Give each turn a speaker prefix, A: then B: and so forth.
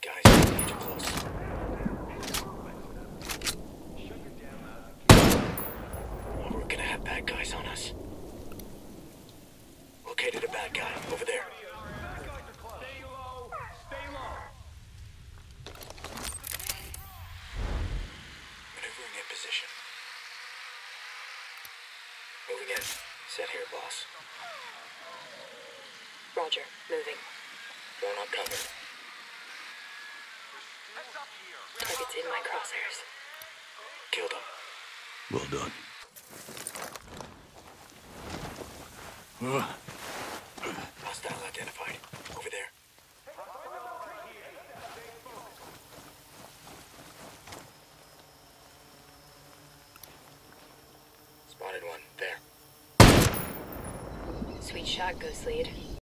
A: guys. Need you close. We're gonna have bad guys on us. Located a bad guy over there.
B: Stay low. Stay low.
A: Maneuvering in position. Moving in. Set here, boss.
C: Roger, moving.
A: Drone on cover.
C: Target's in my crosshairs.
A: Killed him.
D: Well done.
A: Hostile identified. Over there. Spotted one. There.
C: Sweet shot, Ghost Lead.